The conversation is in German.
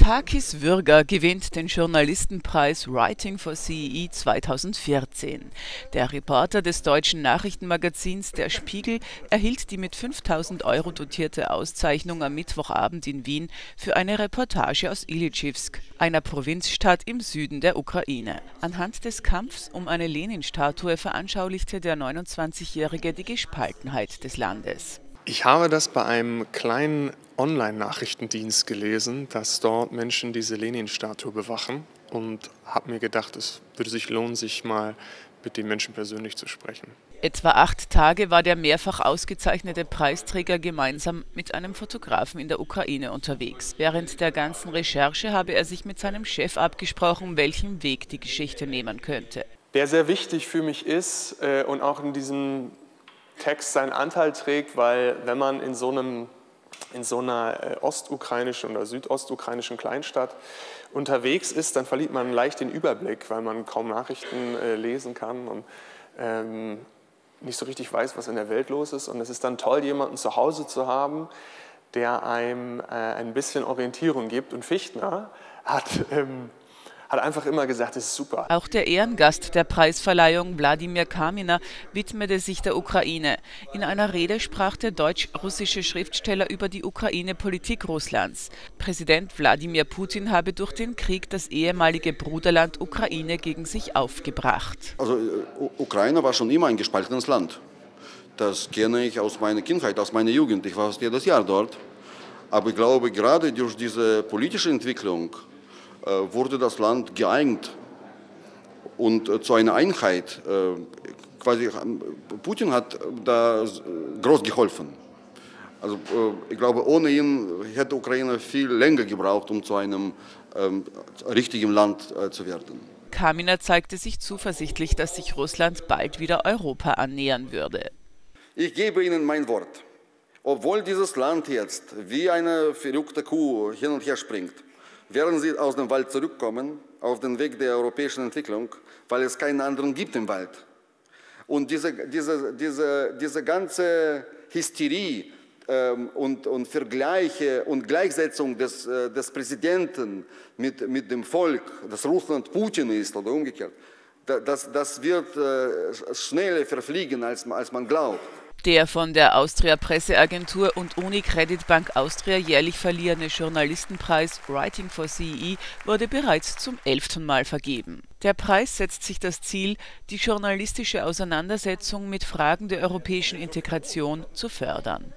Takis Würger gewinnt den Journalistenpreis Writing for CEE 2014. Der Reporter des deutschen Nachrichtenmagazins Der Spiegel erhielt die mit 5000 Euro dotierte Auszeichnung am Mittwochabend in Wien für eine Reportage aus Ilitschivsk, einer Provinzstadt im Süden der Ukraine. Anhand des Kampfs um eine Lenin-Statue veranschaulichte der 29-Jährige die Gespaltenheit des Landes. Ich habe das bei einem kleinen Online-Nachrichtendienst gelesen, dass dort Menschen diese Lenin-Statue bewachen und habe mir gedacht, es würde sich lohnen, sich mal mit den Menschen persönlich zu sprechen. Etwa acht Tage war der mehrfach ausgezeichnete Preisträger gemeinsam mit einem Fotografen in der Ukraine unterwegs. Während der ganzen Recherche habe er sich mit seinem Chef abgesprochen, welchen Weg die Geschichte nehmen könnte. Der sehr wichtig für mich ist äh, und auch in diesem Text seinen Anteil trägt, weil wenn man in so, einem, in so einer äh, ostukrainischen oder südostukrainischen Kleinstadt unterwegs ist, dann verliert man leicht den Überblick, weil man kaum Nachrichten äh, lesen kann und ähm, nicht so richtig weiß, was in der Welt los ist. Und es ist dann toll, jemanden zu Hause zu haben, der einem äh, ein bisschen Orientierung gibt. Und Fichtner hat ähm, hat einfach immer gesagt, es ist super. Auch der Ehrengast der Preisverleihung, Wladimir Kaminer, widmete sich der Ukraine. In einer Rede sprach der deutsch-russische Schriftsteller über die Ukraine-Politik Russlands. Präsident Wladimir Putin habe durch den Krieg das ehemalige Bruderland Ukraine gegen sich aufgebracht. Also äh, Ukraine war schon immer ein gespaltenes Land. Das kenne ich aus meiner Kindheit, aus meiner Jugend. Ich war fast jedes Jahr dort. Aber ich glaube, gerade durch diese politische Entwicklung wurde das Land geeint und äh, zu einer Einheit. Äh, quasi, Putin hat da groß geholfen. Also ich glaube, ohne ihn hätte Ukraine viel länger gebraucht, um zu einem ähm, richtigen Land äh, zu werden. Kaminer zeigte sich zuversichtlich, dass sich Russland bald wieder Europa annähern würde. Ich gebe Ihnen mein Wort. Obwohl dieses Land jetzt wie eine verrückte Kuh hin und her springt, werden sie aus dem Wald zurückkommen, auf den Weg der europäischen Entwicklung, weil es keinen anderen gibt im Wald. Und diese, diese, diese, diese ganze Hysterie ähm, und, und Vergleiche und Gleichsetzung des, äh, des Präsidenten mit, mit dem Volk, dass Russland Putin ist oder umgekehrt, das, das wird äh, schneller verfliegen, als, als man glaubt. Der von der Austria Presseagentur und Unicredit Bank Austria jährlich verliehene Journalistenpreis Writing for CEE wurde bereits zum elften Mal vergeben. Der Preis setzt sich das Ziel, die journalistische Auseinandersetzung mit Fragen der europäischen Integration zu fördern